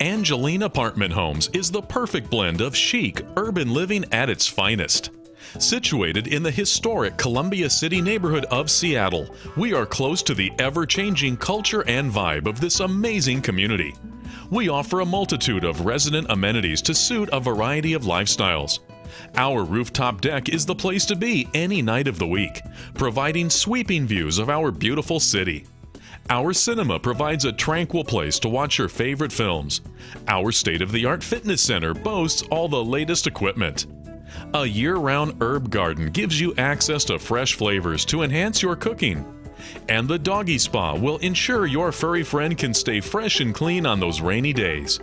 Angeline Apartment Homes is the perfect blend of chic, urban living at its finest. Situated in the historic Columbia City neighborhood of Seattle, we are close to the ever changing culture and vibe of this amazing community. We offer a multitude of resident amenities to suit a variety of lifestyles. Our rooftop deck is the place to be any night of the week, providing sweeping views of our beautiful city. Our cinema provides a tranquil place to watch your favorite films. Our state of the art fitness center boasts all the latest equipment. A year round herb garden gives you access to fresh flavors to enhance your cooking. And the doggy spa will ensure your furry friend can stay fresh and clean on those rainy days.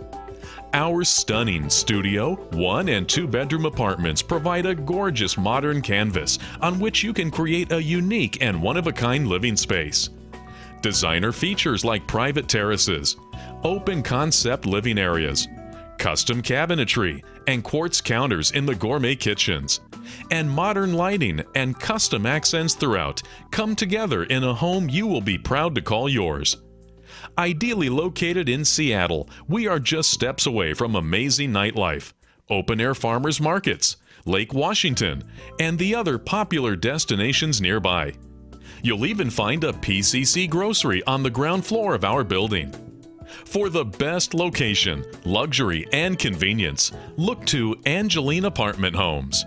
Our stunning studio, one and two bedroom apartments provide a gorgeous modern canvas on which you can create a unique and one of a kind living space. Designer features like private terraces, open concept living areas, custom cabinetry, and quartz counters in the gourmet kitchens. And modern lighting and custom accents throughout come together in a home you will be proud to call yours. Ideally located in Seattle, we are just steps away from amazing nightlife, open air farmers markets, Lake Washington, and the other popular destinations nearby. You'll even find a PCC grocery on the ground floor of our building. For the best location, luxury, and convenience, look to Angeline Apartment Homes.